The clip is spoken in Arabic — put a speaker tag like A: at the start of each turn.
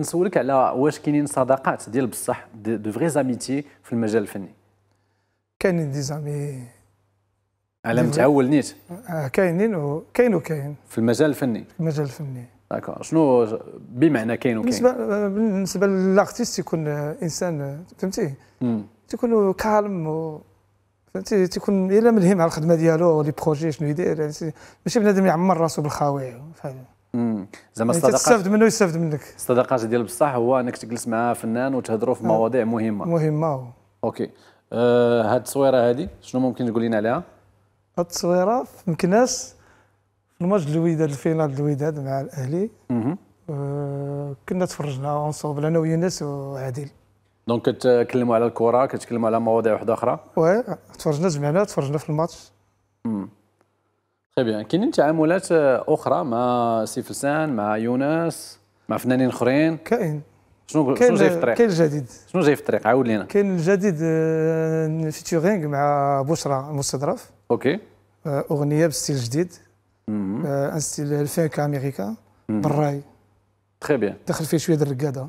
A: نسولك على واش كاينين صداقات ديال بصح de vraies amitiés في المجال الفني.
B: كاينين des amis.
A: على متعول نيت.
B: آه، كاينين وكاين وكاين.
A: في المجال الفني.
B: في المجال الفني.
A: d'accord. شنو بمعنى كاين وكاين؟
B: بالنسبة بالنسبة لل artiste يكون إنسان فهمتي؟ تيكون calme و فهمتي؟ تيكون إلا ملهم على الخدمة ديالو les projets شنو يدير يعني ماشي بنادم يعمر راسو بالخاوي فهمتي
A: زعما
B: الصداقات يعني تستافد منه يستافد منك.
A: الصداقات ديال بصح هو انك تجلس مع فنان وتهضروا في آه. مواضيع مهمة.
B: مهمة.
A: OK. آه هاد التصويرة هذه شنو ممكن تقول لنا عليها؟
B: هاد التصويرة في مكناس في الماتش الوداد ال finale الوداد مع الأهلي. آه كنا تفرجنا ensemble أنا ويونس وعادل.
A: donc كتكلموا على الكرة كتكلموا على مواضيع واحدة أخرى؟
B: oui تفرجنا جمعنا تفرجنا في ال
A: match. très bien كاينين تعاملات أخرى مع سي فلسان مع يونس مع فنانين اخرين
B: كاين.
A: شنو شنو جاي في الطريق؟
B: كاين الجديد
A: شنو جاي في الطريق؟ عاود لينا.
B: كاين الجديد آه، featuring مع بشرى المستظرف
A: OK.
B: آه، أغنية ب style جديد. un style ال funk américain بالراي.
A: très bien
B: دخل فيه شوية الرقادة.